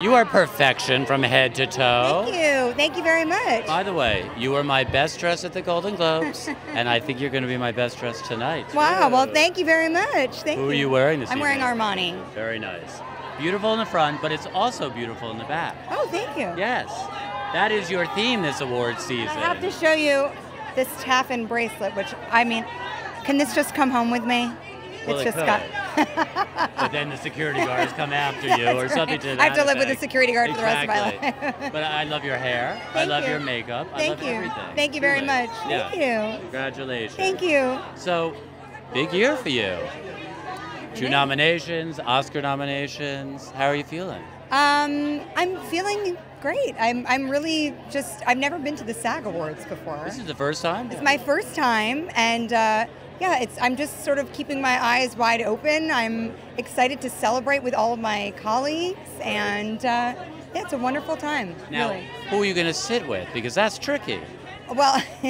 You are perfection from head to toe. Thank you. Thank you very much. By the way, you were my best dress at the Golden Globes, and I think you're going to be my best dress tonight. Wow. Well, thank you very much. Thank Who you. are you wearing this I'm wearing? Armani. Very nice. Beautiful in the front, but it's also beautiful in the back. Oh, thank you. Yes. That is your theme this award season. I have to show you this Taffin bracelet, which I mean, can this just come home with me? Well, it's it just got. But then the security guards come after you or something right. to that I have to live with a security guard for the rest of my Exactly. life. but I love your hair. Thank I love you. your makeup. I Thank love you. everything. Thank you very much. Yeah. Thank you. Congratulations. Thank you. So, big year for you. Two nominations, Oscar nominations. How are you feeling? Um, I'm feeling great. I'm, I'm really just, I've never been to the SAG Awards before. This is the first time? It's my first time, and uh, yeah, it's. I'm just sort of keeping my eyes wide open. I'm excited to celebrate with all of my colleagues, and uh, yeah, it's a wonderful time. now, really. who are you going to sit with? Because that's tricky. Well,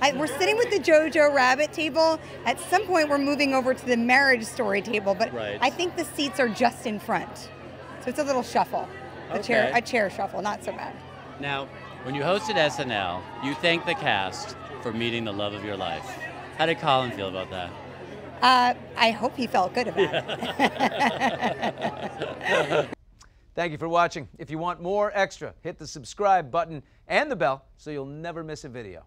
I, we're sitting with the Jojo Rabbit table. At some point, we're moving over to the Marriage Story table, but Right. I think the seats are just in front, so it's a little shuffle. A chair, a chair shuffle, not so bad. Now, when you hosted SNL, you thanked the cast for meeting the love of your life. How did Colin feel about that? Uh, I hope he felt good about it. Thank you for watching. If you want more extra, hit the subscribe button and the bell so you'll never miss a video.